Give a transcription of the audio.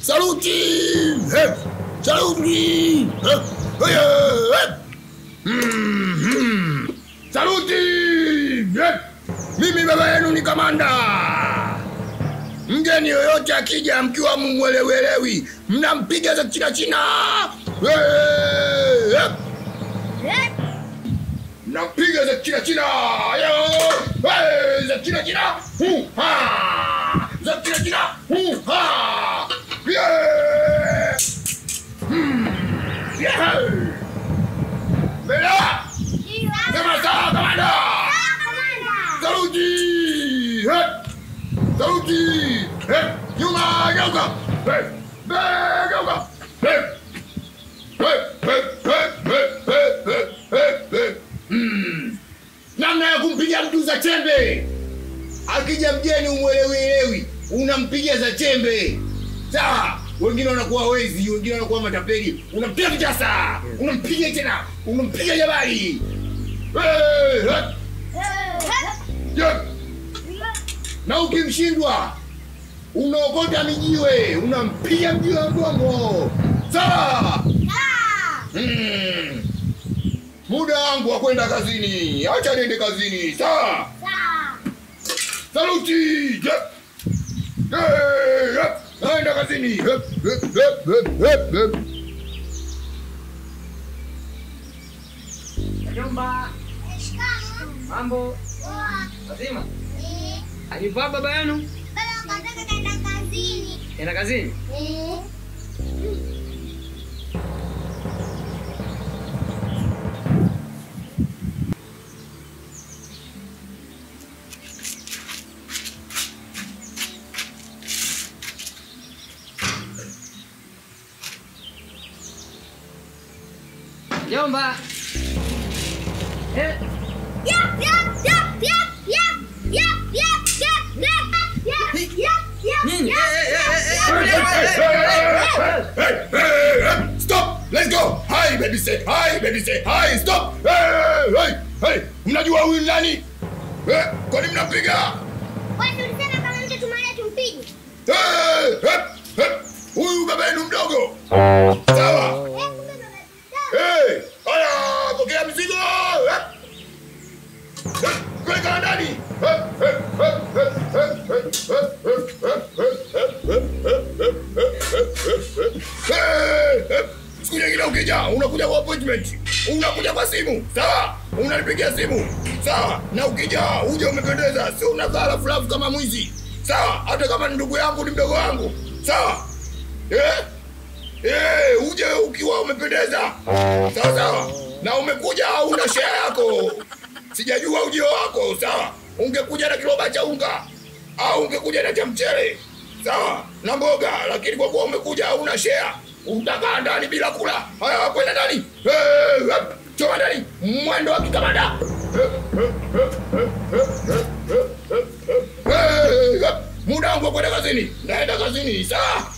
Saluti! Saluti! Mimi baba yenu ni kamanda. Mgeni yoyote akija mkiwa mumwelewelewi, mnampiga za china china. 이게 석지나지나 에이 석지나지나 후하 석지나지나 후하 예 음, 예 내가 내마사 가만다 사우지 헷 사우지 헷 유가 여가 헷 내가 여가 헷 헷. Za chembe. Akija mgeni umwelewielewi, unampiga za chembe. Sawa? Wengine wanakuwa wezi, wengine wanakuwa matapeli. Unampiga kitasa, unampiga tena, unampiga jabali. Na ukimshindwa unaokota mijiwe unampiga mjiwe wa mgongo sawa mm muda wangu wa kwenda kazini, acha niende kazini. Sawa saluti, yep. Hey, yep. naenda kazini yep, yep, yep, yep, yep. Mambo? Alivaa baba yenu? Baba kazini. Kazini? Eh. Eh, eh, eh, hey, stop! Mnajua huyu nani? Eh, kwani mnapiga? Huyu baba yenu mdogo. Sawa? Eh. Siku nyingine ukija unakuja kwa appointment, unakuja kwa simu, sawa? Unanipigia simu, sawa? Na ukija uje umependeza, si unavaa lafu lafu kama mwizi, sawa? Hata kama ni ndugu yangu ni mdogo wangu, sawa? Eh? Eh, uje ukiwa umependeza. Sawa sawa. Na umekuja una share yako. Sijajua ujio wako sawa, ungekuja na kiroba cha unga au ungekuja na cha mchele sawa na mboga, lakini kwa kuwa umekuja una share, utakaa ndani bila kula. Haya, kwenda ndani, choma ndani, mwendo wa kikamanda. Muda wangu kwenda kazini, naenda kazini sawa.